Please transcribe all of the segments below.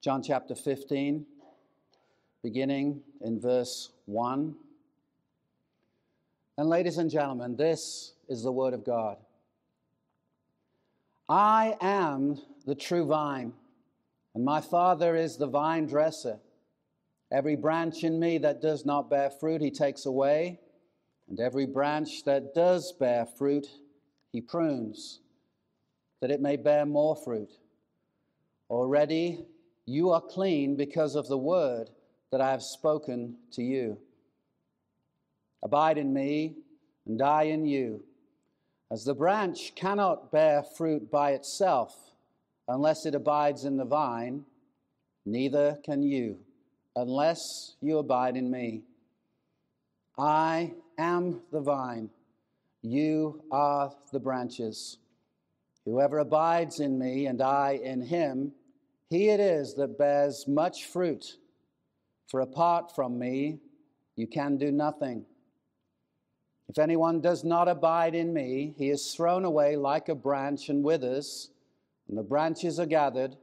John chapter 15, beginning in verse 1. And, ladies and gentlemen, this is the Word of God. I am the true vine, and my Father is the vine dresser. Every branch in me that does not bear fruit, he takes away, and every branch that does bear fruit, he prunes, that it may bear more fruit. Already you are clean because of the word that I have spoken to you. Abide in me, and I in you. As the branch cannot bear fruit by itself unless it abides in the vine, neither can you unless you abide in me. I am the vine, you are the branches. Whoever abides in me and I in him, he it is that bears much fruit, for apart from me, you can do nothing. If anyone does not abide in me, he is thrown away like a branch and withers, and the branches are gathered,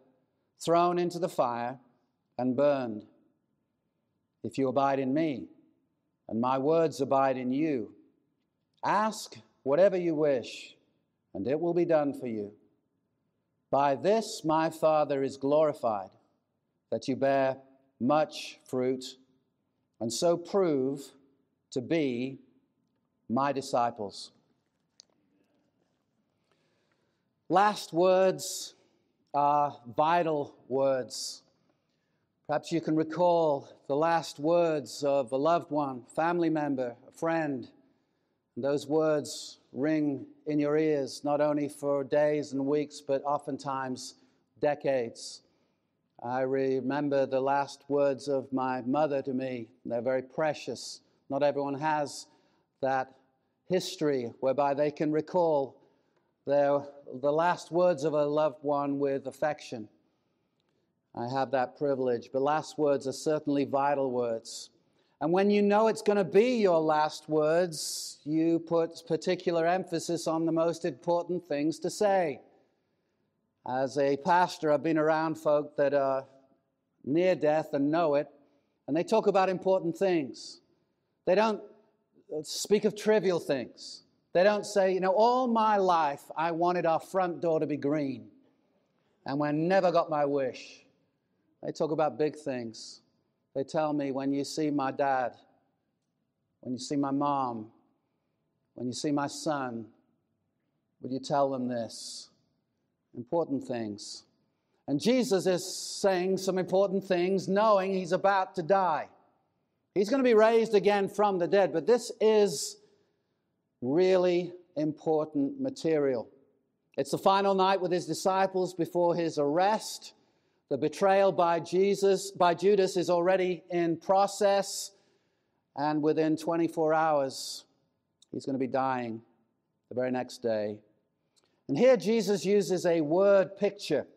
thrown into the fire, and burned. If you abide in me, and my words abide in you, ask whatever you wish, and it will be done for you. By this my Father is glorified, that you bear much fruit, and so prove to be my disciples. Last words are vital words. Perhaps you can recall the last words of a loved one, family member, a friend. Those words ring in your ears, not only for days and weeks, but oftentimes decades. I remember the last words of my mother to me. They're very precious. Not everyone has that history whereby they can recall their, the last words of a loved one with affection. I have that privilege, but last words are certainly vital words. And when you know it's going to be your last words, you put particular emphasis on the most important things to say. As a pastor, I've been around folk that are near death and know it, and they talk about important things. They don't speak of trivial things. They don't say, you know, all my life I wanted our front door to be green, and we never got my wish. They talk about big things. They tell me when you see my dad, when you see my mom, when you see my son, would you tell them this? Important things. And Jesus is saying some important things, knowing he's about to die. He's going to be raised again from the dead, but this is really important material. It's the final night with his disciples before his arrest. The betrayal by Jesus, by Judas, is already in process, and within 24 hours, he's going to be dying the very next day. And here Jesus uses a word picture.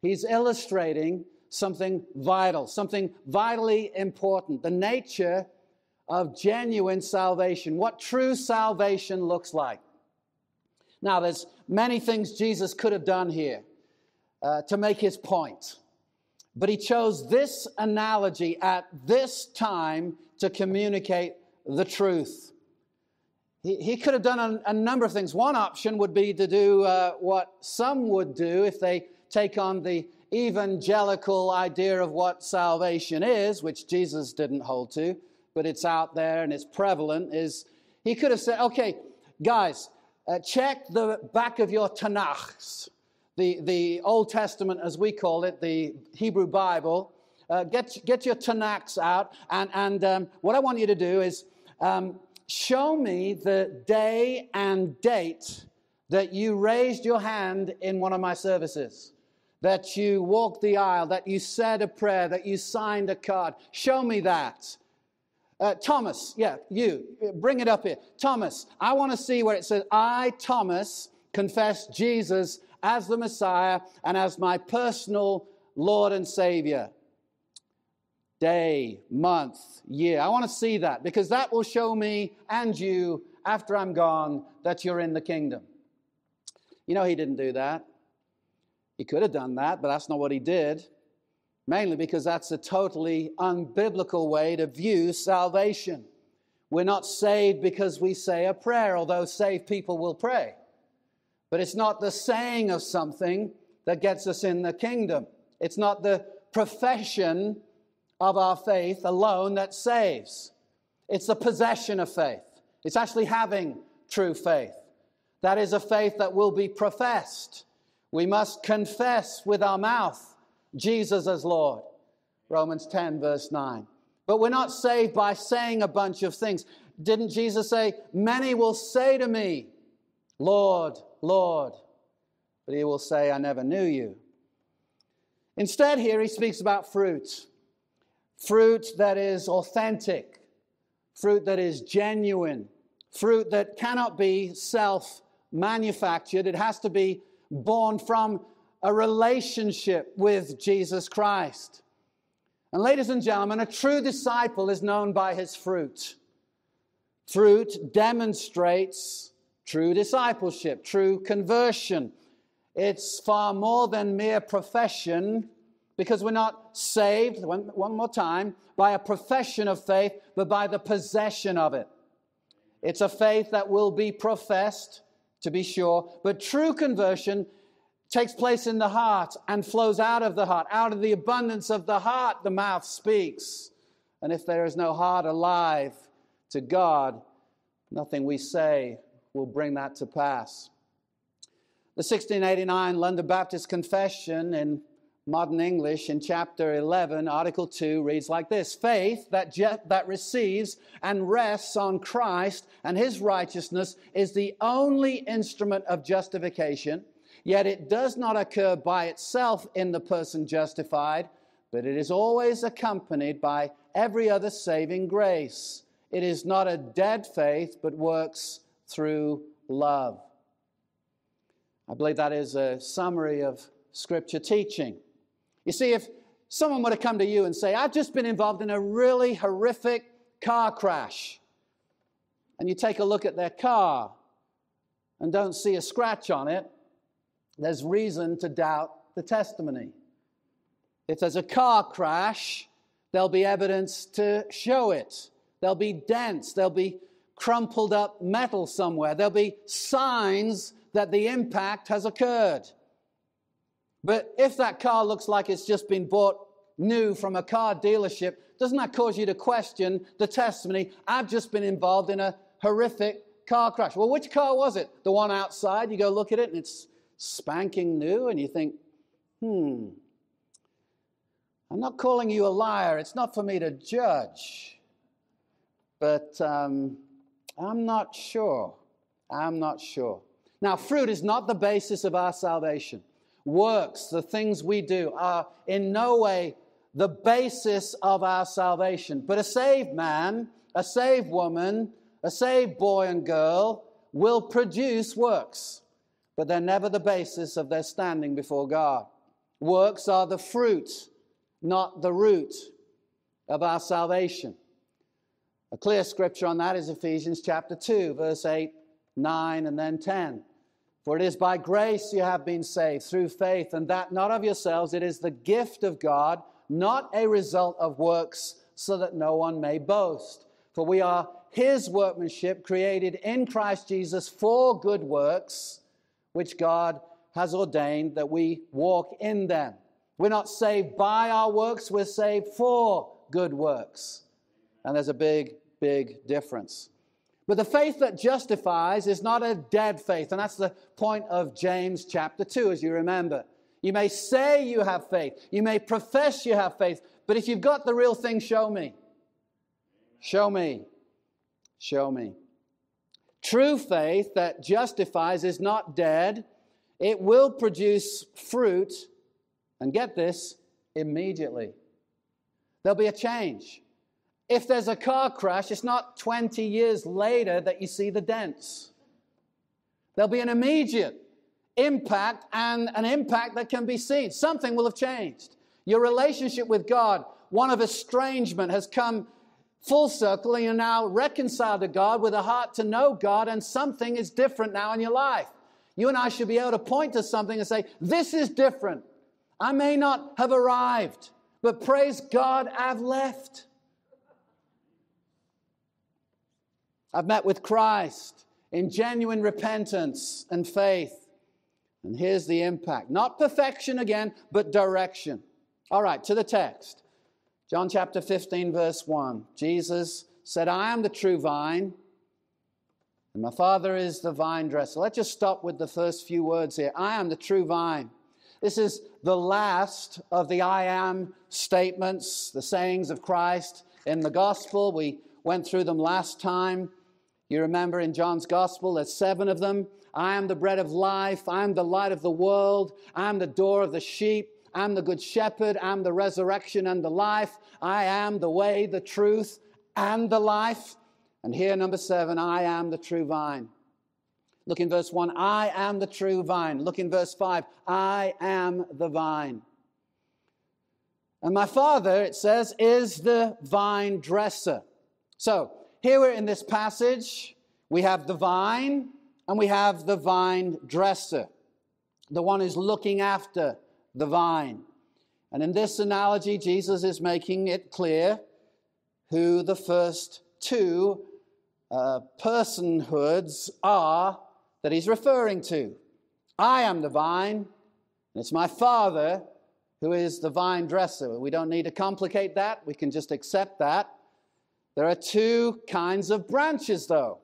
He's illustrating something vital, something vitally important, the nature of genuine salvation, what true salvation looks like. Now, there's many things Jesus could have done here uh, to make his point. But he chose this analogy at this time to communicate the truth. He, he could have done a, a, number of things. One option would be to do uh, what some would do if they take on the evangelical idea of what salvation is, which Jesus didn't hold to, but it's out there and it's prevalent, is he could have said, okay, guys, uh, check the back of your Tanakhs the, the Old Testament, as we call it, the Hebrew Bible, uh, get, get your Tanakhs out. And, and um, what I want you to do is um, show me the day and date that you raised your hand in one of my services, that you walked the aisle, that you said a prayer, that you signed a card. Show me that. Uh, Thomas, yeah, you, bring it up here. Thomas, I want to see where it says, I, Thomas, confess Jesus as the Messiah and as my personal Lord and Savior. Day, month, year. I want to see that because that will show me and you after I'm gone that you're in the kingdom. You know, he didn't do that. He could have done that, but that's not what he did. Mainly because that's a totally unbiblical way to view salvation. We're not saved because we say a prayer, although saved people will pray. But it's not the saying of something that gets us in the kingdom. It's not the profession of our faith alone that saves. It's the possession of faith. It's actually having true faith. That is a faith that will be professed. We must confess with our mouth Jesus as Lord. Romans 10, verse 9. But we're not saved by saying a bunch of things. Didn't Jesus say, Many will say to me, Lord, Lord, but he will say, I never knew you. Instead, here he speaks about fruit fruit that is authentic, fruit that is genuine, fruit that cannot be self manufactured. It has to be born from a relationship with Jesus Christ. And, ladies and gentlemen, a true disciple is known by his fruit. Fruit demonstrates true discipleship, true conversion. It's far more than mere profession because we're not saved, one, one more time, by a profession of faith, but by the possession of it. It's a faith that will be professed, to be sure, but true conversion takes place in the heart and flows out of the heart. Out of the abundance of the heart, the mouth speaks. And if there is no heart alive to God, nothing we say will bring that to pass. The 1689 London Baptist Confession in modern English in chapter 11, article 2 reads like this Faith that, je- that receives and rests on Christ and his righteousness is the only instrument of justification, yet it does not occur by itself in the person justified, but it is always accompanied by every other saving grace. It is not a dead faith, but works through love. I believe that is a summary of scripture teaching. You see, if someone were to come to you and say, I've just been involved in a really horrific car crash, and you take a look at their car and don't see a scratch on it, there's reason to doubt the testimony. If there's a car crash, there'll be evidence to show it. There'll be dents, there'll be crumpled up metal somewhere, there'll be signs that the impact has occurred. But if that car looks like it's just been bought new from a car dealership, doesn't that cause you to question the testimony? I've just been involved in a horrific car crash. Well, which car was it? The one outside? You go look at it and it's spanking new, and you think, hmm, I'm not calling you a liar. It's not for me to judge. But um, I'm not sure. I'm not sure. Now, fruit is not the basis of our salvation. Works, the things we do, are in no way the basis of our salvation. But a saved man, a saved woman, a saved boy and girl will produce works, but they're never the basis of their standing before God. Works are the fruit, not the root of our salvation. A clear scripture on that is Ephesians chapter 2, verse 8, 9, and then 10. For it is by grace you have been saved through faith, and that not of yourselves, it is the gift of God, not a result of works, so that no one may boast. For we are his workmanship, created in Christ Jesus for good works, which God has ordained that we walk in them. We're not saved by our works, we're saved for good works. And there's a big, big difference. But the faith that justifies is not a dead faith. And that's the point of James chapter 2, as you remember. You may say you have faith, you may profess you have faith, but if you've got the real thing, show me. Show me. Show me. True faith that justifies is not dead, it will produce fruit, and get this, immediately. There'll be a change. If there's a car crash, it's not 20 years later that you see the dents. There'll be an immediate impact and an impact that can be seen. Something will have changed. Your relationship with God, one of estrangement, has come full circle and you're now reconciled to God with a heart to know God, and something is different now in your life. You and I should be able to point to something and say, This is different. I may not have arrived, but praise God, I've left. I've met with Christ in genuine repentance and faith. And here's the impact not perfection again, but direction. All right, to the text. John chapter 15, verse 1. Jesus said, I am the true vine, and my Father is the vine dresser. Let's just stop with the first few words here. I am the true vine. This is the last of the I am statements, the sayings of Christ in the gospel. We went through them last time. You remember in John's gospel, there's seven of them. I am the bread of life. I am the light of the world. I am the door of the sheep. I'm the good shepherd. I'm the resurrection and the life. I am the way, the truth, and the life. And here, number seven, I am the true vine. Look in verse one, I am the true vine. Look in verse five, I am the vine. And my father, it says, is the vine dresser. So here we're in this passage. We have the vine and we have the vine dresser, the one who's looking after the vine. And in this analogy, Jesus is making it clear who the first two uh, personhoods are that he's referring to. I am the vine, and it's my Father who is the vine dresser. We don't need to complicate that, we can just accept that. There are two kinds of branches, though.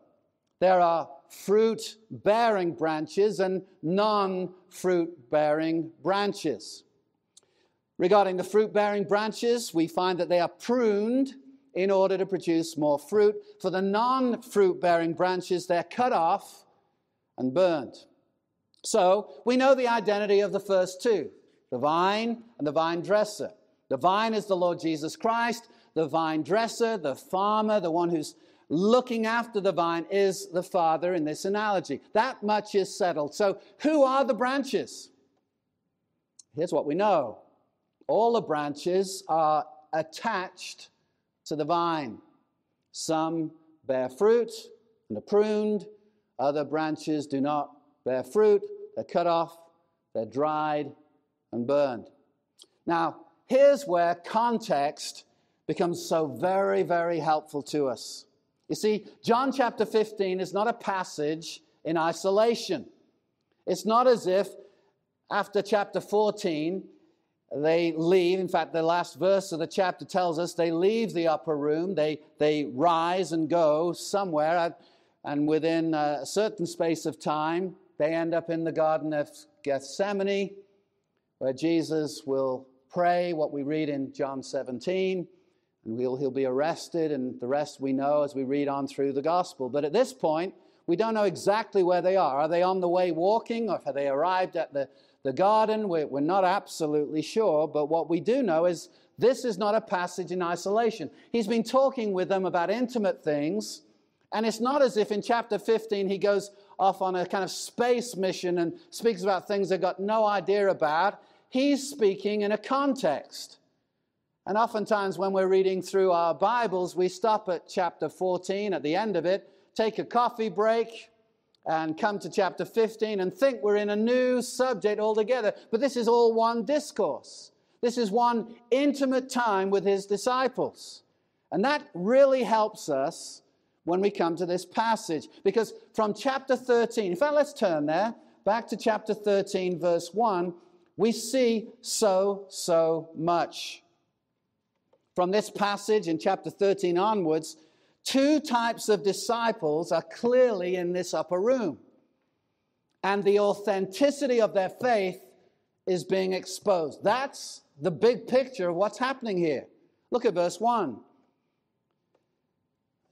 There are fruit bearing branches and non fruit bearing branches. Regarding the fruit bearing branches, we find that they are pruned in order to produce more fruit. For the non fruit bearing branches, they're cut off and burned. So we know the identity of the first two the vine and the vine dresser. The vine is the Lord Jesus Christ, the vine dresser, the farmer, the one who's looking after the vine is the Father in this analogy. That much is settled. So, who are the branches? Here's what we know all the branches are attached to the vine. Some bear fruit and are pruned, other branches do not bear fruit, they're cut off, they're dried and burned. Now, here's where context becomes so very, very helpful to us. You see, John chapter 15 is not a passage in isolation. It's not as if after chapter 14 they leave. In fact, the last verse of the chapter tells us they leave the upper room, they, they rise and go somewhere, and within a certain space of time, they end up in the Garden of Gethsemane, where Jesus will pray what we read in John 17 and we'll, he'll be arrested, and the rest we know as we read on through the gospel. But at this point, we don't know exactly where they are. Are they on the way walking, or have they arrived at the, the garden? We're, we're not absolutely sure, but what we do know is this is not a passage in isolation. He's been talking with them about intimate things, and it's not as if in chapter 15 he goes off on a kind of space mission and speaks about things they've got no idea about. He's speaking in a context. And oftentimes, when we're reading through our Bibles, we stop at chapter 14 at the end of it, take a coffee break, and come to chapter 15 and think we're in a new subject altogether. But this is all one discourse. This is one intimate time with his disciples. And that really helps us when we come to this passage. Because from chapter 13, in fact, let's turn there, back to chapter 13, verse 1, we see so, so much from this passage in chapter 13 onwards, two types of disciples are clearly in this upper room. And the authenticity of their faith is being exposed. That's the big picture of what's happening here. Look at verse 1.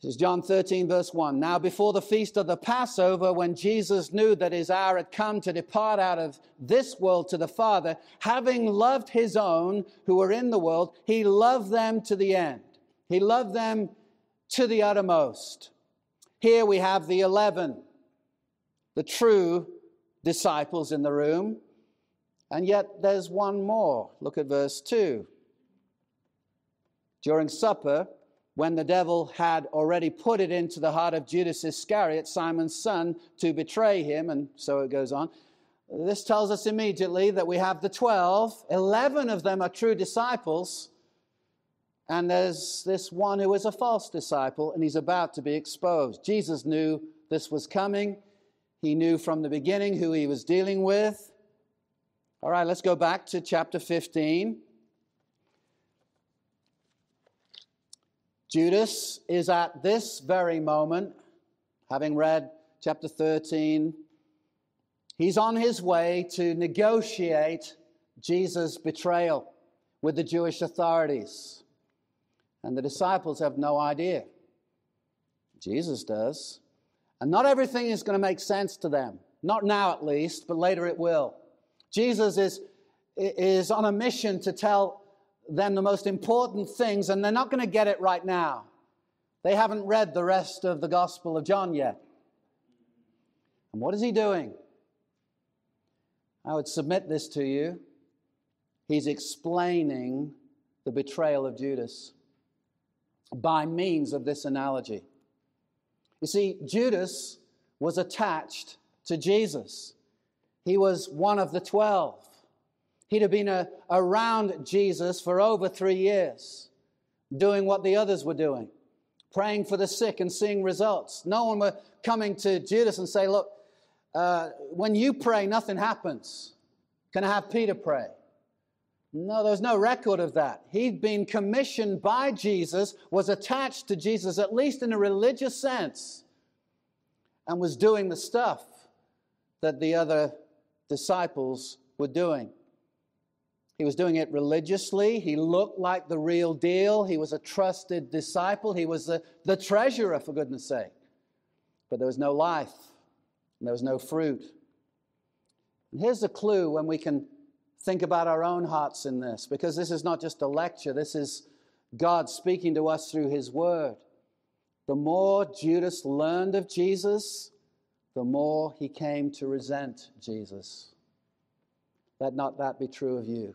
This is John 13, verse 1. Now, before the feast of the Passover, when Jesus knew that his hour had come to depart out of this world to the Father, having loved his own who were in the world, he loved them to the end. He loved them to the uttermost. Here we have the 11, the true disciples in the room. And yet there's one more. Look at verse 2. During supper, when the devil had already put it into the heart of Judas Iscariot, Simon's son, to betray him, and so it goes on. This tells us immediately that we have the 12, 11 of them are true disciples, and there's this one who is a false disciple, and he's about to be exposed. Jesus knew this was coming, he knew from the beginning who he was dealing with. All right, let's go back to chapter 15. Judas is at this very moment, having read chapter 13, he's on his way to negotiate Jesus' betrayal with the Jewish authorities. And the disciples have no idea. Jesus does. And not everything is going to make sense to them. Not now, at least, but later it will. Jesus is, is on a mission to tell them the most important things, and they're not going to get it right now. They haven't read the rest of the Gospel of John yet. And what is he doing? I would submit this to you. He's explaining the betrayal of Judas by means of this analogy. You see, Judas was attached to Jesus, he was one of the twelve. He'd have been a, around Jesus for over three years, doing what the others were doing, praying for the sick and seeing results. No one were coming to Judas and say, Look, uh, when you pray, nothing happens. Can I have Peter pray? No, there's no record of that. He'd been commissioned by Jesus, was attached to Jesus, at least in a religious sense, and was doing the stuff that the other disciples were doing. He was doing it religiously. He looked like the real deal. He was a trusted disciple. He was the, the treasurer, for goodness sake. But there was no life, and there was no fruit. And here's a clue when we can think about our own hearts in this, because this is not just a lecture, this is God speaking to us through His Word. The more Judas learned of Jesus, the more he came to resent Jesus. Let not that be true of you.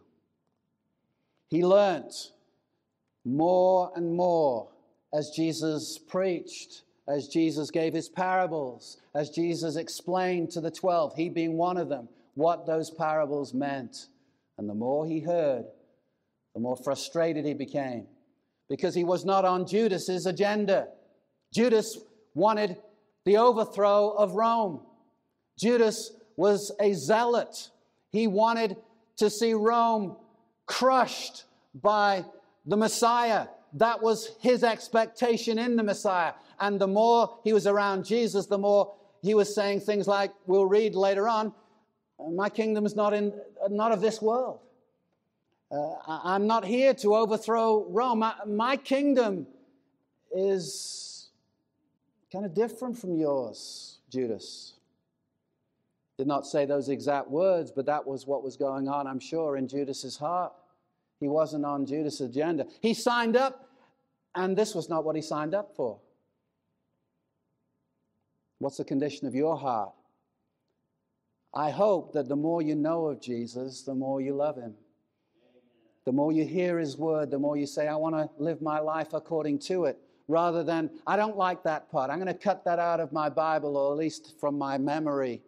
He learnt more and more as Jesus preached, as Jesus gave his parables, as Jesus explained to the 12, he being one of them, what those parables meant. And the more he heard, the more frustrated he became because he was not on Judas's agenda. Judas wanted the overthrow of Rome. Judas was a zealot. He wanted to see Rome crushed by the Messiah. That was his expectation in the Messiah. And the more he was around Jesus, the more he was saying things like, we'll read later on, my kingdom is not, in, not of this world. Uh, I'm not here to overthrow Rome. My, my kingdom is kind of different from yours, Judas. Did not say those exact words, but that was what was going on, I'm sure, in Judas's heart. He wasn't on Judas' agenda. He signed up, and this was not what he signed up for. What's the condition of your heart? I hope that the more you know of Jesus, the more you love him. The more you hear his word, the more you say, I want to live my life according to it, rather than, I don't like that part. I'm going to cut that out of my Bible, or at least from my memory.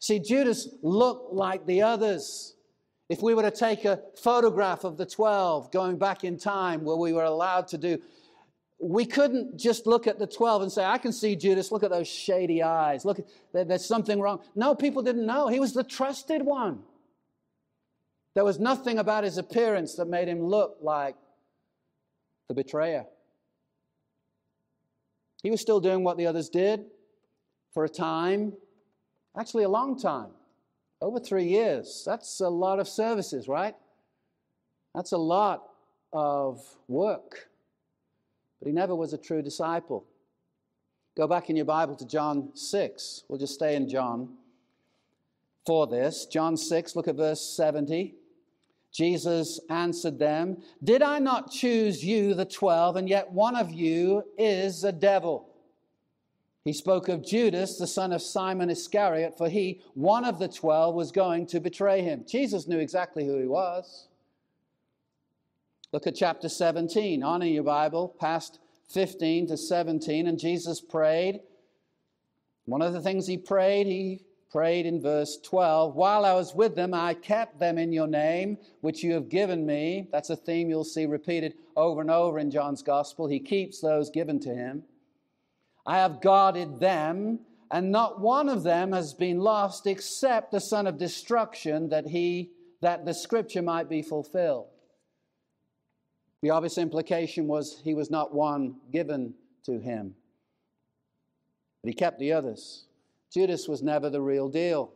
See, Judas looked like the others. If we were to take a photograph of the 12 going back in time where we were allowed to do, we couldn't just look at the 12 and say, I can see Judas, look at those shady eyes, look, there's something wrong. No, people didn't know. He was the trusted one. There was nothing about his appearance that made him look like the betrayer. He was still doing what the others did for a time, actually, a long time. Over three years. That's a lot of services, right? That's a lot of work. But he never was a true disciple. Go back in your Bible to John 6. We'll just stay in John for this. John 6, look at verse 70. Jesus answered them, Did I not choose you, the twelve, and yet one of you is a devil? He spoke of Judas, the son of Simon Iscariot, for he, one of the twelve, was going to betray him. Jesus knew exactly who he was. Look at chapter 17. On in your Bible, past 15 to 17. And Jesus prayed. One of the things he prayed, he prayed in verse 12 While I was with them, I kept them in your name, which you have given me. That's a theme you'll see repeated over and over in John's gospel. He keeps those given to him. I have guarded them, and not one of them has been lost except the son of destruction, that he that the scripture might be fulfilled. The obvious implication was he was not one given to him, but he kept the others. Judas was never the real deal.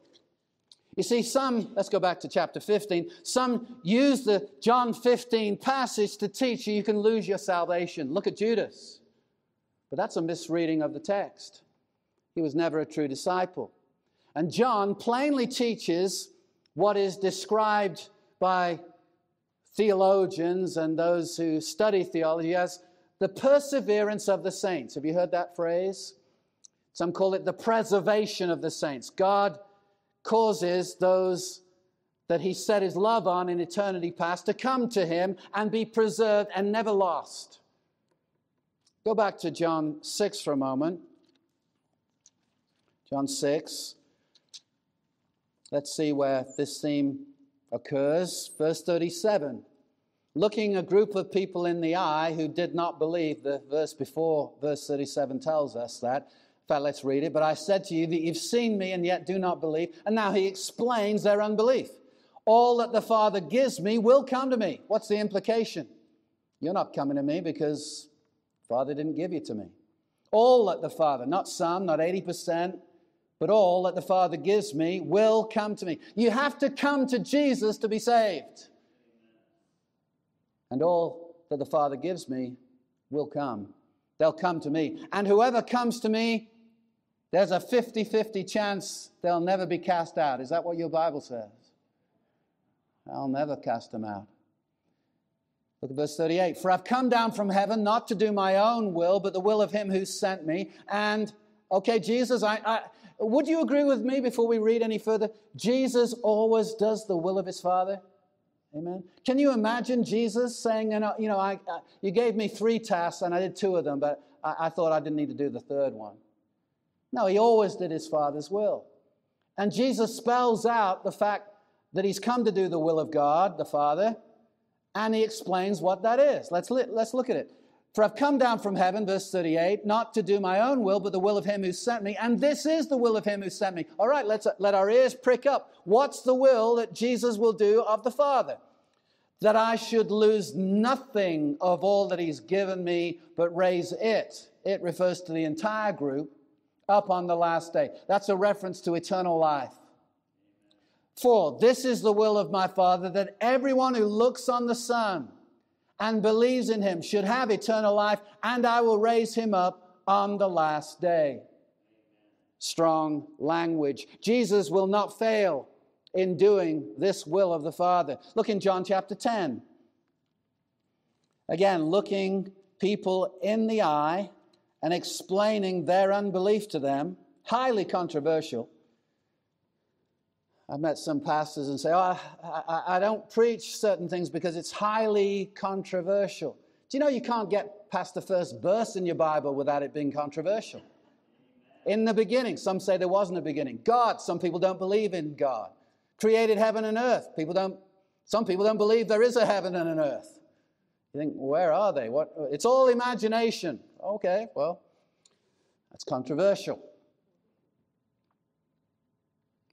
You see, some, let's go back to chapter 15, some use the John 15 passage to teach you you can lose your salvation. Look at Judas. But that's a misreading of the text. He was never a true disciple. And John plainly teaches what is described by theologians and those who study theology as the perseverance of the saints. Have you heard that phrase? Some call it the preservation of the saints. God causes those that He set His love on in eternity past to come to Him and be preserved and never lost. Go back to John 6 for a moment. John 6. Let's see where this theme occurs. Verse 37. Looking a group of people in the eye who did not believe, the verse before, verse 37 tells us that. In fact, let's read it. But I said to you that you've seen me and yet do not believe. And now he explains their unbelief. All that the Father gives me will come to me. What's the implication? You're not coming to me because Father didn't give you to me. All that the Father, not some, not 80%, but all that the Father gives me will come to me. You have to come to Jesus to be saved. And all that the Father gives me will come. They'll come to me. And whoever comes to me, there's a 50 50 chance they'll never be cast out. Is that what your Bible says? I'll never cast them out. Look at verse 38. For I've come down from heaven not to do my own will, but the will of him who sent me. And, okay, Jesus, I, I would you agree with me before we read any further? Jesus always does the will of his Father. Amen. Can you imagine Jesus saying, you know, you, I, I, you gave me three tasks and I did two of them, but I, I thought I didn't need to do the third one? No, he always did his Father's will. And Jesus spells out the fact that he's come to do the will of God, the Father, and he explains what that is. Let's, let's look at it. For I've come down from heaven, verse 38, not to do my own will, but the will of him who sent me. And this is the will of him who sent me. All right, let's let our ears prick up. What's the will that Jesus will do of the Father? That I should lose nothing of all that he's given me, but raise it. It refers to the entire group up on the last day. That's a reference to eternal life. For this is the will of my Father, that everyone who looks on the Son, and believes in him should have eternal life, and I will raise him up on the last day. Strong language. Jesus will not fail in doing this will of the Father. Look in John chapter 10. Again, looking people in the eye and explaining their unbelief to them, highly controversial. I've met some pastors and say, oh, I, I, don't preach certain things because it's highly controversial. Do you know you can't get past the first verse in your Bible without it being controversial? In the beginning, some say there wasn't a beginning. God, some people don't believe in God. Created heaven and earth. People don't, some people don't believe there is a heaven and an earth. You think, where are they? What? It's all imagination. Okay, well, that's controversial.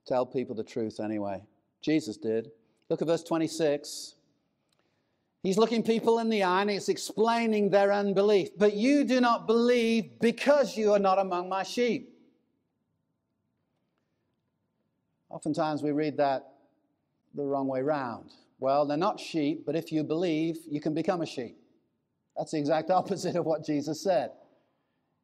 Tell people the truth anyway. Jesus did. Look at verse 26. He's looking people in the eye and he's explaining their unbelief. But you do not believe because you are not among my sheep. Oftentimes we read that the wrong way round. Well, they're not sheep, but if you believe, you can become a sheep. That's the exact opposite of what Jesus said.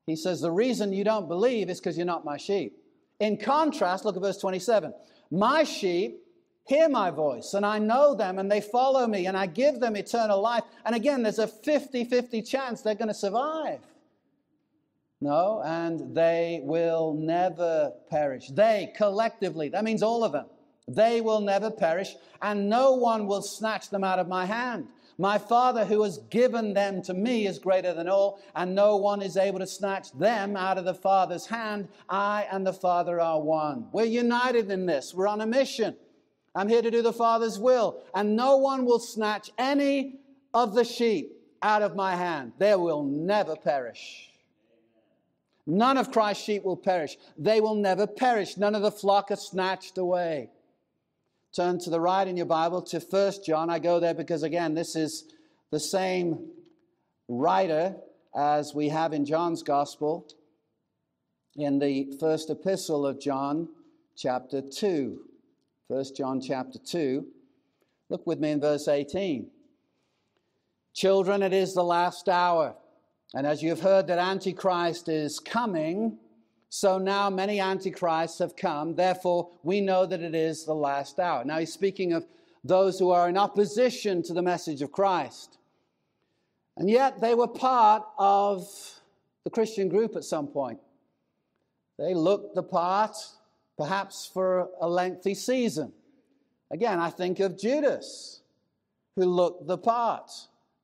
He says, The reason you don't believe is because you're not my sheep. In contrast, look at verse 27. My sheep hear my voice, and I know them, and they follow me, and I give them eternal life. And again, there's a 50 50 chance they're going to survive. No, and they will never perish. They collectively, that means all of them, they will never perish, and no one will snatch them out of my hand. My Father who has given them to me is greater than all, and no one is able to snatch them out of the Father's hand. I and the Father are one. We're united in this. We're on a mission. I'm here to do the Father's will, and no one will snatch any of the sheep out of my hand. They will never perish. None of Christ's sheep will perish. They will never perish. None of the flock are snatched away. Turn to the right in your Bible to 1 John. I go there because, again, this is the same writer as we have in John's Gospel in the first epistle of John, chapter 2. 1 John chapter 2. Look with me in verse 18. Children, it is the last hour. And as you've heard that Antichrist is coming, so now many antichrists have come. Therefore, we know that it is the last hour. Now, he's speaking of those who are in opposition to the message of Christ. And yet, they were part of the Christian group at some point. They looked the part, perhaps for a lengthy season. Again, I think of Judas, who looked the part.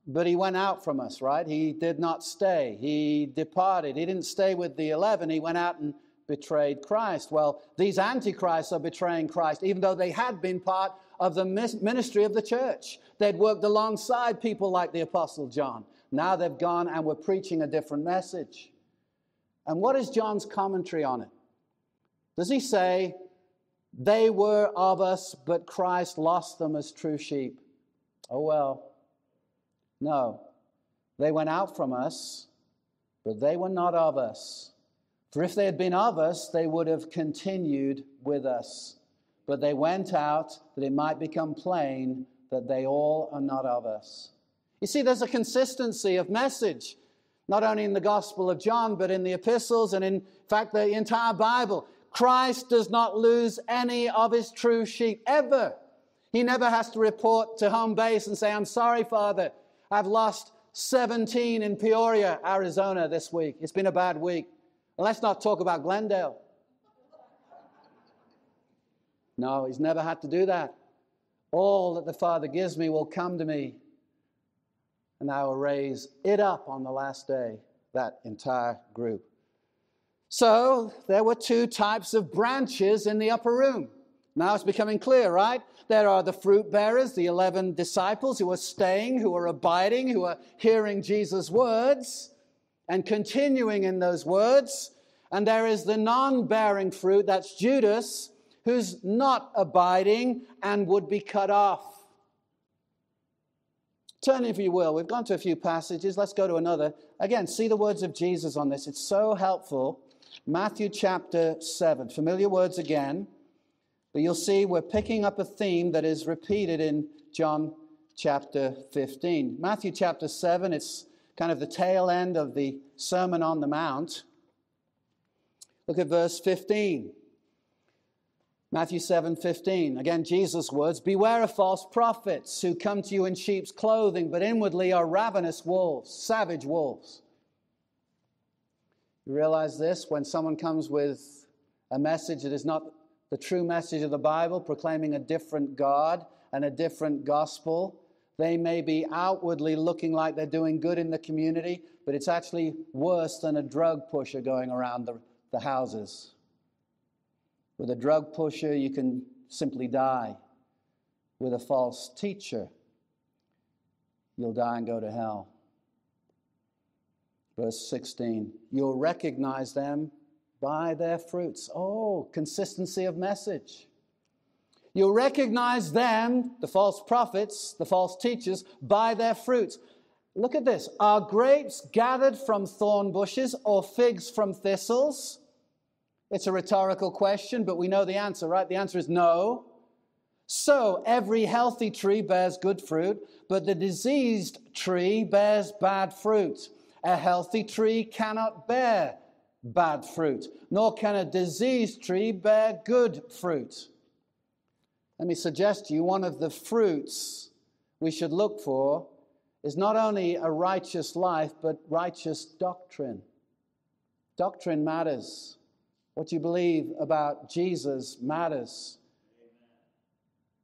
But he went out from us, right? He did not stay. He departed. He didn't stay with the 11. He went out and betrayed Christ. Well, these antichrists are betraying Christ, even though they had been part of the ministry of the church. They'd worked alongside people like the Apostle John. Now they've gone and were preaching a different message. And what is John's commentary on it? Does he say, they were of us, but Christ lost them as true sheep? Oh, well. No, they went out from us, but they were not of us. For if they had been of us, they would have continued with us. But they went out that it might become plain that they all are not of us. You see, there's a consistency of message, not only in the Gospel of John, but in the epistles and in fact the entire Bible. Christ does not lose any of his true sheep ever. He never has to report to home base and say, I'm sorry, Father, I've lost 17 in Peoria, Arizona this week. It's been a bad week. And let's not talk about Glendale. No, he's never had to do that. All that the Father gives me will come to me, and I will raise it up on the last day, that entire group. So there were two types of branches in the upper room. Now it's becoming clear, right? There are the fruit bearers, the 11 disciples who are staying, who are abiding, who are hearing Jesus' words and continuing in those words. And there is the non bearing fruit, that's Judas, who's not abiding and would be cut off. Turn, if you will. We've gone to a few passages. Let's go to another. Again, see the words of Jesus on this. It's so helpful. Matthew chapter 7. Familiar words again. But you'll see we're picking up a theme that is repeated in John chapter 15. Matthew chapter 7, it's kind of the tail end of the Sermon on the Mount. Look at verse 15. Matthew 7 15. Again, Jesus' words Beware of false prophets who come to you in sheep's clothing, but inwardly are ravenous wolves, savage wolves. You realize this? When someone comes with a message that is not the true message of the Bible, proclaiming a different God and a different gospel. They may be outwardly looking like they're doing good in the community, but it's actually worse than a drug pusher going around the, the houses. With a drug pusher, you can simply die. With a false teacher, you'll die and go to hell. Verse 16 You'll recognize them by their fruits. Oh, consistency of message. You'll recognize them, the false prophets, the false teachers, by their fruits. Look at this. Are grapes gathered from thorn bushes or figs from thistles? It's a rhetorical question, but we know the answer, right? The answer is no. So every healthy tree bears good fruit, but the diseased tree bears bad fruit. A healthy tree cannot bear bad fruit, nor can a diseased tree bear good fruit. Let me suggest to you one of the fruits we should look for is not only a righteous life, but righteous doctrine. Doctrine matters. What you believe about Jesus matters.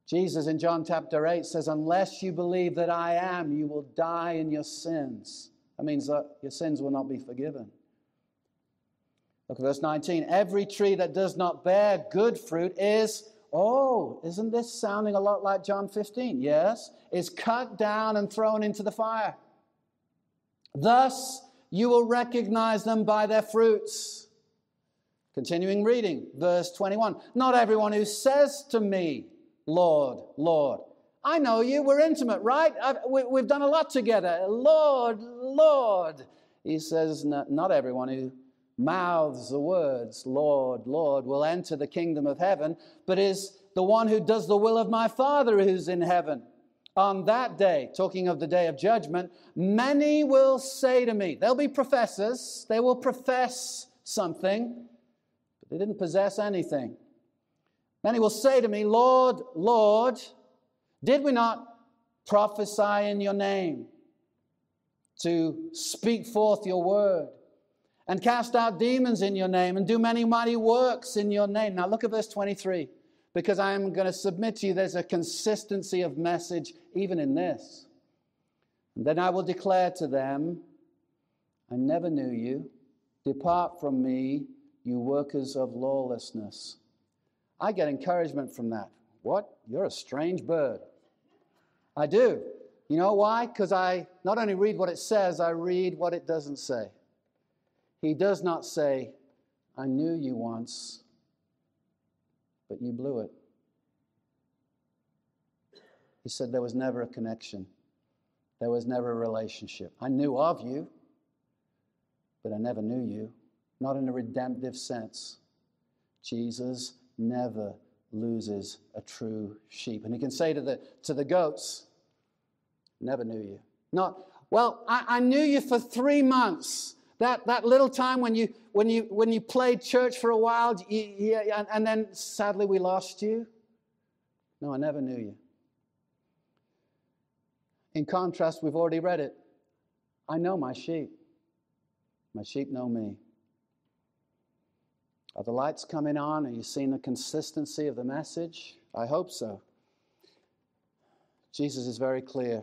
Jesus in John chapter 8 says, Unless you believe that I am, you will die in your sins. That means that your sins will not be forgiven. Look at verse 19. Every tree that does not bear good fruit is, oh, isn't this sounding a lot like John 15? Yes, is cut down and thrown into the fire. Thus you will recognize them by their fruits. Continuing reading, verse 21. Not everyone who says to me, Lord, Lord. I know you, we're intimate, right? We, have done a lot together. Lord, Lord. He says, Not everyone who mouths the words, Lord, Lord, will enter the kingdom of heaven, but is the one who does the will of my Father who's in heaven. On that day, talking of the day of judgment, many will say to me, they'll be professors, they will profess something, but they didn't possess anything. Many will say to me, Lord, Lord, did we not prophesy in your name to speak forth your word and cast out demons in your name and do many mighty works in your name? Now look at verse 23 because I'm going to submit to you there's a consistency of message even in this. And then I will declare to them, I never knew you. Depart from me, you workers of lawlessness. I get encouragement from that. What? You're a strange bird. I do. You know why? Because I not only read what it says, I read what it doesn't say. He does not say, I knew you once, but you blew it. He said there was never a connection, there was never a relationship. I knew of you, but I never knew you, not in a redemptive sense. Jesus never loses a true sheep. And he can say to the, to the goats, Never knew you. Not, well, I, I knew you for three months. That, that little time when you, when, you, when you played church for a while, you, and, and then sadly we lost you. No, I never knew you. In contrast, we've already read it. I know my sheep. My sheep know me. Are the lights coming on? Are you seeing the consistency of the message? I hope so. Jesus is very clear.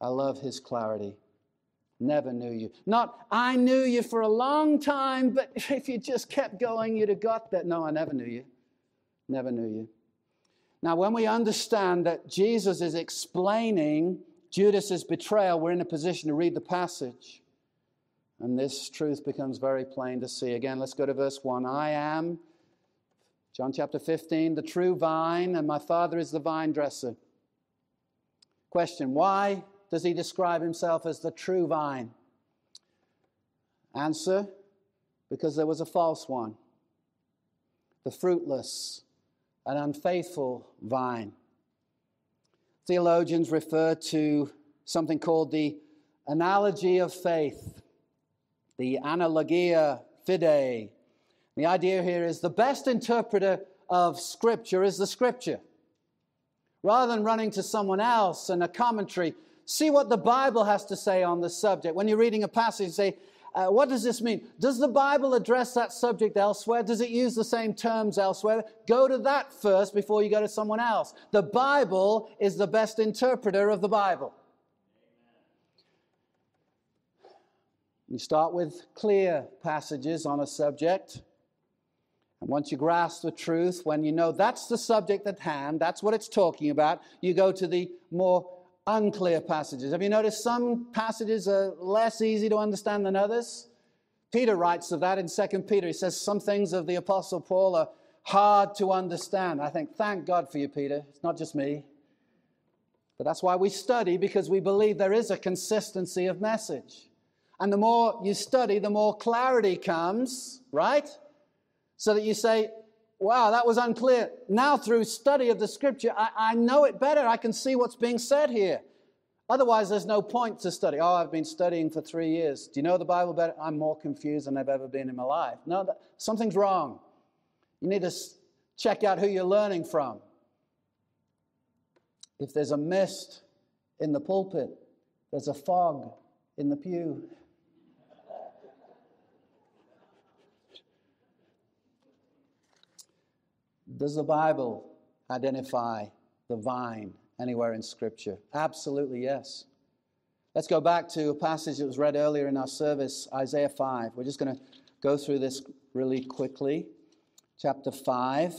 I love his clarity. Never knew you. Not, I knew you for a long time, but if you just kept going, you'd have got that. No, I never knew you. Never knew you. Now, when we understand that Jesus is explaining Judas's betrayal, we're in a position to read the passage. And this truth becomes very plain to see. Again, let's go to verse 1. I am, John chapter 15, the true vine, and my Father is the vine dresser. Question Why does he describe himself as the true vine? Answer Because there was a false one, the fruitless and unfaithful vine. Theologians refer to something called the analogy of faith the analogia fidei. The idea here is the best interpreter of Scripture is the Scripture. Rather than running to someone else and a commentary, see what the Bible has to say on the subject. When you're reading a passage, say, uh, what does this mean? Does the Bible address that subject elsewhere? Does it use the same terms elsewhere? Go to that first before you go to someone else. The Bible is the best interpreter of the Bible. You start with clear passages on a subject. And once you grasp the truth, when you know that's the subject at hand, that's what it's talking about, you go to the more unclear passages. Have you noticed some passages are less easy to understand than others? Peter writes of that in 2 Peter. He says some things of the Apostle Paul are hard to understand. I think, thank God for you, Peter. It's not just me. But that's why we study, because we believe there is a consistency of message. And the more you study, the more clarity comes, right? So that you say, wow, that was unclear. Now, through study of the scripture, I, I know it better. I can see what's being said here. Otherwise, there's no point to study. Oh, I've been studying for three years. Do you know the Bible better? I'm more confused than I've ever been in my life. No, that, something's wrong. You need to check out who you're learning from. If there's a mist in the pulpit, there's a fog in the pew. Does the Bible identify the vine anywhere in Scripture? Absolutely yes. Let's go back to a passage that was read earlier in our service, Isaiah 5. We're just going to go through this really quickly. Chapter 5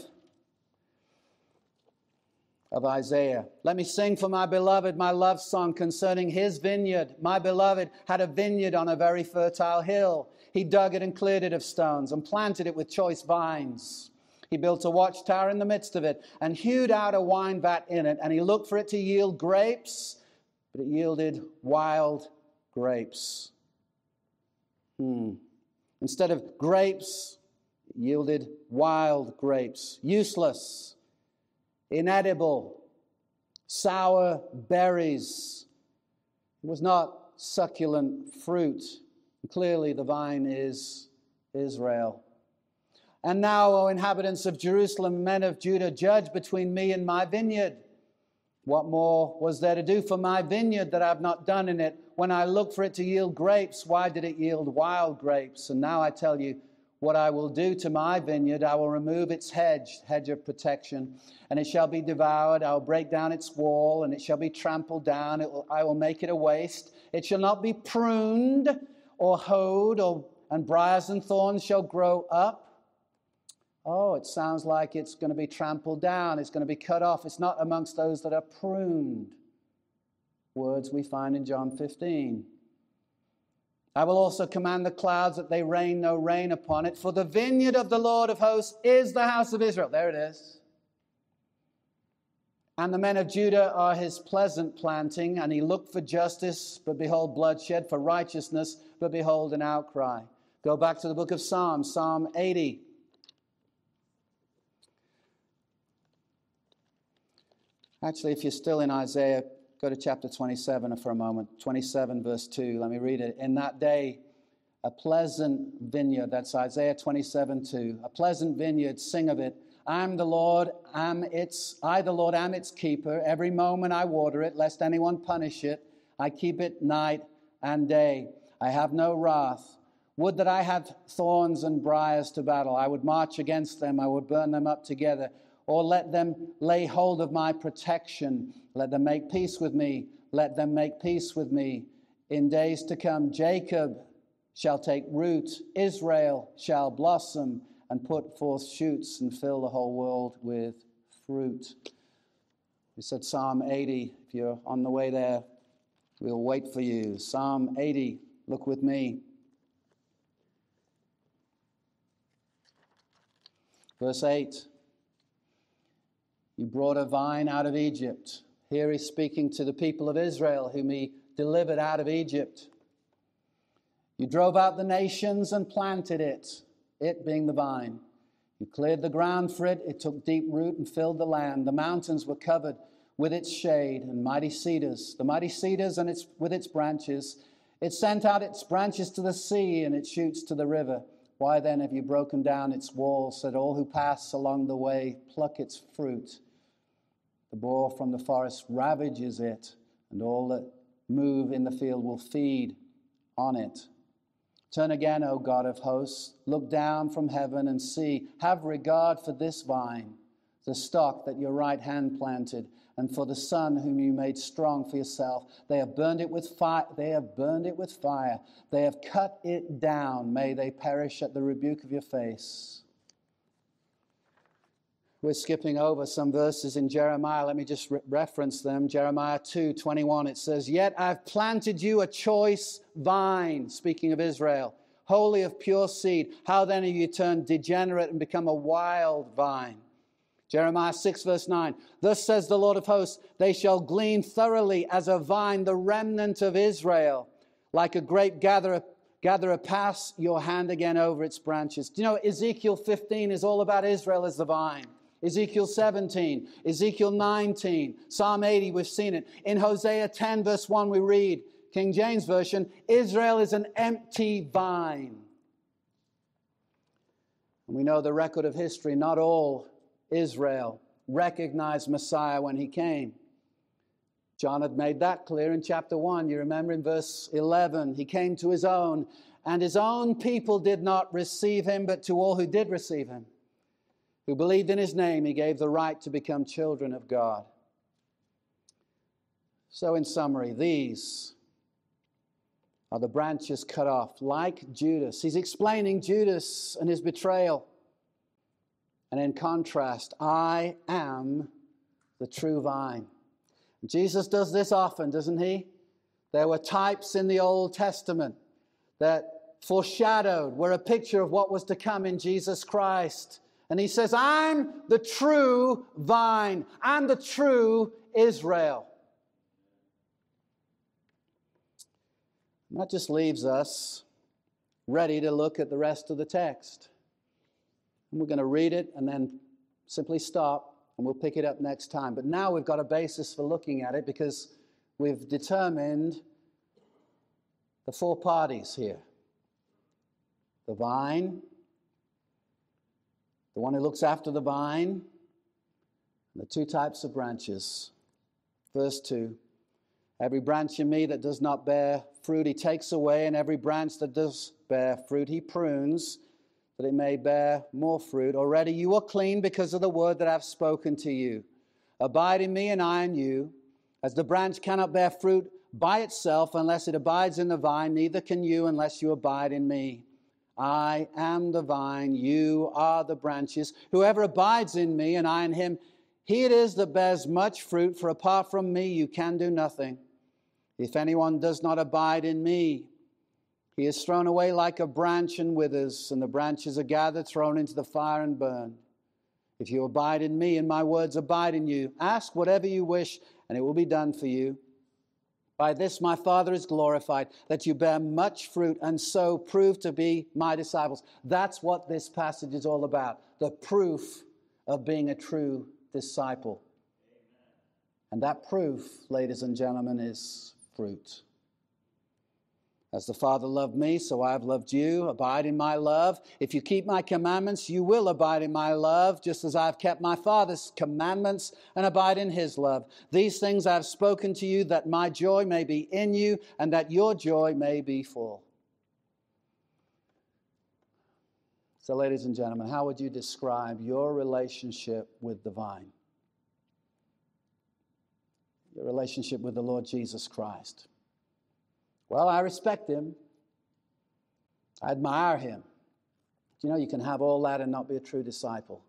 of Isaiah. Let me sing for my beloved my love song concerning his vineyard. My beloved had a vineyard on a very fertile hill. He dug it and cleared it of stones and planted it with choice vines. He built a watchtower in the midst of it and hewed out a wine vat in it, and he looked for it to yield grapes, but it yielded wild grapes. Hmm. Instead of grapes, it yielded wild grapes. Useless, inedible, sour berries. It was not succulent fruit. Clearly, the vine is Israel. And now, O inhabitants of Jerusalem, men of Judah, judge between me and my vineyard. What more was there to do for my vineyard that I've not done in it? When I looked for it to yield grapes, why did it yield wild grapes? And now I tell you what I will do to my vineyard. I will remove its hedge, hedge of protection, and it shall be devoured. I will break down its wall, and it shall be trampled down. Will, I will make it a waste. It shall not be pruned or hoed, or, and briars and thorns shall grow up. Oh, it sounds like it's going to be trampled down, it's going to be cut off. It's not amongst those that are pruned. Words we find in John 15. I will also command the clouds that they rain no rain upon it, for the vineyard of the Lord of hosts is the house of Israel. There it is. And the men of Judah are his pleasant planting, and he looked for justice, but behold, bloodshed, for righteousness, but behold, an outcry. Go back to the book of Psalms, Psalm 80. Actually, if you're still in Isaiah, go to chapter 27 for a moment. 27, verse 2. Let me read it. In that day, a pleasant vineyard, that's Isaiah 27, 2. A pleasant vineyard, sing of it. I'm the Lord, I'm its, I the Lord am its keeper. Every moment I water it, lest anyone punish it. I keep it night and day. I have no wrath. Would that I had thorns and briars to battle. I would march against them, I would burn them up together or let them lay hold of my protection. Let them make peace with me. Let them make peace with me. In days to come, Jacob shall take root, Israel shall blossom and put forth shoots and fill the whole world with fruit. We said Psalm 80. If you're on the way there, we'll wait for you. Psalm 80, look with me. Verse 8 you brought a vine out of Egypt. Here he's speaking to the people of Israel, whom he delivered out of Egypt. You drove out the nations and planted it, it being the vine. You cleared the ground for it, it took deep root and filled the land. The mountains were covered with its shade and mighty cedars, the mighty cedars and its, with its branches. It sent out its branches to the sea and its shoots to the river. Why then have you broken down its walls that all who pass along the way pluck its fruit? The boar from the forest ravages it, and all that move in the field will feed on it. Turn again, O God of hosts, look down from heaven and see. Have regard for this vine, the stock that your right hand planted, and for the son whom you made strong for yourself. They have burned it with fire. They have burned it with fire. They have cut it down. May they perish at the rebuke of your face. We're skipping over some verses in Jeremiah. Let me just re- reference them. Jeremiah 2 21, it says, Yet I've planted you a choice vine, speaking of Israel, holy of pure seed. How then are you turned degenerate and become a wild vine? Jeremiah 6, verse 9. Thus says the Lord of hosts, they shall glean thoroughly as a vine the remnant of Israel. Like a grape gatherer, gatherer, pass your hand again over its branches. Do you know Ezekiel 15 is all about Israel as the vine? Ezekiel 17, Ezekiel 19, Psalm 80, we've seen it. In Hosea 10, verse 1, we read, King James Version, Israel is an empty vine. And we know the record of history, not all Israel recognized Messiah when he came. John had made that clear in chapter 1. You remember in verse 11, he came to his own, and his own people did not receive him, but to all who did receive him who believed in his name, he gave the right to become children of God. So, in summary, these are the branches cut off, like Judas. He's explaining Judas and his betrayal. And in contrast, I am the true vine. Jesus does this often, doesn't he? There were types in the Old Testament that foreshadowed, were a picture of what was to come in Jesus Christ. And he says, I'm the true vine, I'm the true Israel. And that just leaves us ready to look at the rest of the text. And we're going to read it and then simply stop and we'll pick it up next time. But now we've got a basis for looking at it because we've determined the four parties here the vine, the one who looks after the vine, and the two types of branches. Verse 2 Every branch in me that does not bear fruit, he takes away, and every branch that does bear fruit, he prunes, that it may bear more fruit. Already you are clean because of the word that I've spoken to you. Abide in me, and I in you. As the branch cannot bear fruit by itself unless it abides in the vine, neither can you unless you abide in me. I am the vine, you are the branches. Whoever abides in me, and I in him, he it is that bears much fruit, for apart from me you can do nothing. If anyone does not abide in me, he is thrown away like a branch and withers, and the branches are gathered, thrown into the fire, and burned. If you abide in me, and my words abide in you, ask whatever you wish, and it will be done for you. By this my Father is glorified, that you bear much fruit, and so prove to be my disciples. That's what this passage is all about the proof of being a true disciple. And that proof, ladies and gentlemen, is fruit. As the Father loved me, so I have loved you. Abide in my love. If you keep my commandments, you will abide in my love, just as I have kept my Father's commandments and abide in his love. These things I have spoken to you, that my joy may be in you and that your joy may be full. So, ladies and gentlemen, how would you describe your relationship with the vine? your relationship with the Lord Jesus Christ? Well, I respect him. I admire him. You know, you can have all that and not be a true disciple.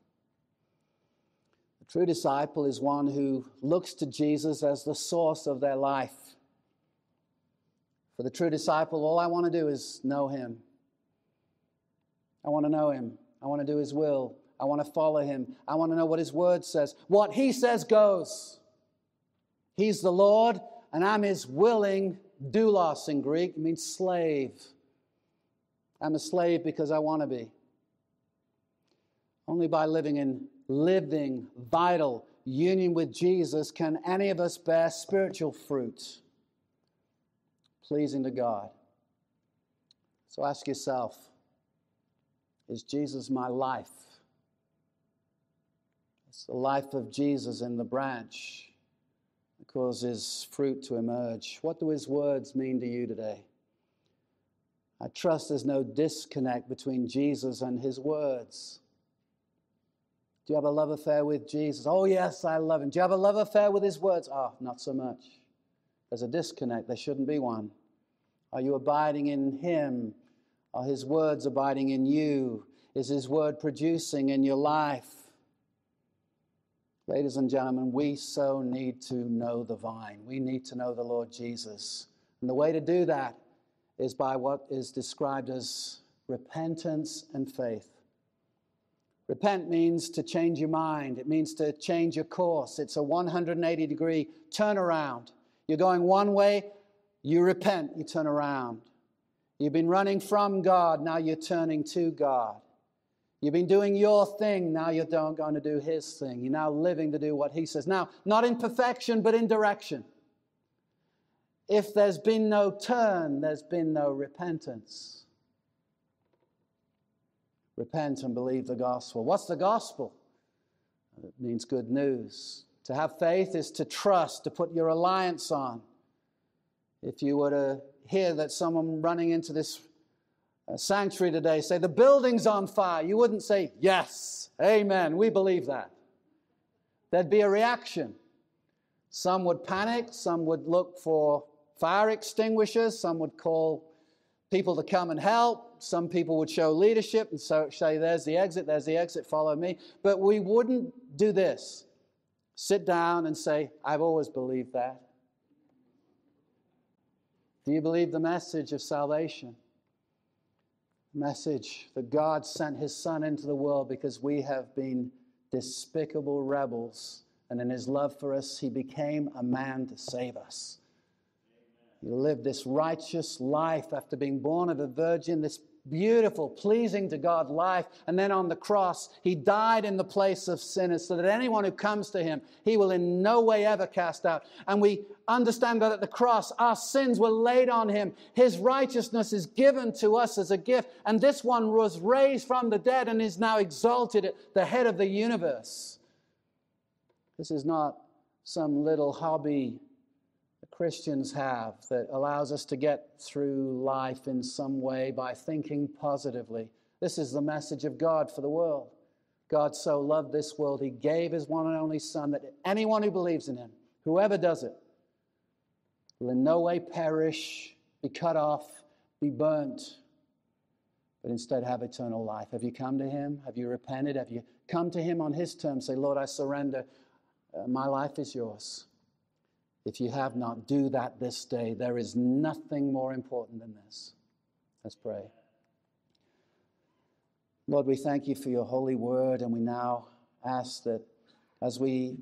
A true disciple is one who looks to Jesus as the source of their life. For the true disciple, all I want to do is know him. I want to know him. I want to do his will. I want to follow him. I want to know what his word says. What he says goes. He's the Lord, and I'm his willing doulos in Greek. Means slave. I'm a slave because I want to be. Only by living in living, vital union with Jesus can any of us bear spiritual fruit, pleasing to God. So ask yourself is Jesus my life? It's the life of Jesus in the branch causes fruit to emerge. What do his words mean to you today? I trust there's no disconnect between Jesus and his words. Do you have a love affair with Jesus? Oh, yes, I love him. Do you have a love affair with his words? Oh, not so much. There's a disconnect. There shouldn't be one. Are you abiding in him? Are his words abiding in you? Is his word producing in your life? Ladies and gentlemen, we so need to know the vine. We need to know the Lord Jesus. And the way to do that is by what is described as repentance and faith. Repent means to change your mind, it means to change your course. It's a 180 degree turnaround. You're going one way, you repent, you turn around. You've been running from God, now you're turning to God. You've been doing your thing, now you're going to do His thing. You're now living to do what He says. Now, not in perfection, but in direction. If there's been no turn, there's been no repentance. Repent and believe the gospel. What's the gospel? It means good news. To have faith is to trust, to put your alliance on. If you were to hear that someone running into this sanctuary today say, The building's on fire, you wouldn't say, Yes, amen, we believe that. There'd be a reaction. Some would panic, some would look for fire extinguishers, some would call people to come and help, some people would show leadership and so say, There's the exit, there's the exit, follow me. But we wouldn't do this sit down and say, I've always believed that. Do you believe the message of salvation? Message that God sent his Son into the world because we have been despicable rebels, and in his love for us, he became a man to save us. He lived this righteous life after being born of a virgin, this beautiful, pleasing to God life. And then on the cross, he died in the place of sinners so that anyone who comes to him, he will in no way ever cast out. And we understand that at the cross, our sins were laid on him. His righteousness is given to us as a gift. And this one was raised from the dead and is now exalted at the head of the universe. This is not some little hobby Christians have that allows us to get through life in some way by thinking positively. This is the message of God for the world. God so loved this world, He gave His one and only Son that anyone who believes in Him, whoever does it, will in no way perish, be cut off, be burnt, but instead have eternal life. Have you come to Him? Have you repented? Have you come to Him on His terms? Say, Lord, I surrender. Uh, my life is yours. If you have not, do that this day. There is nothing more important than this. Let's pray. Lord, we thank you for your holy word, and we now ask that as we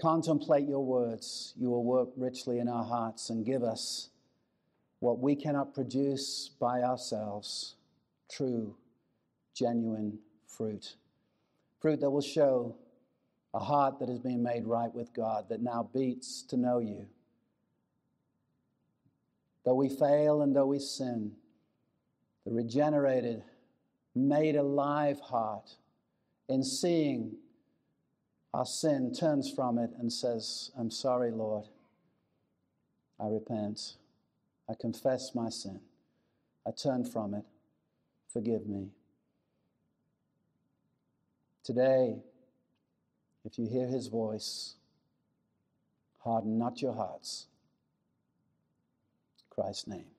contemplate your words, you will work richly in our hearts and give us what we cannot produce by ourselves true, genuine fruit. Fruit that will show a heart that is being made right with God, that now beats to know you. Though we fail and though we sin, the regenerated, made alive heart, in seeing our sin, turns from it and says, I'm sorry, Lord. I repent. I confess my sin. I turn from it. Forgive me. Today, if you hear his voice, harden not your hearts. In Christ's name.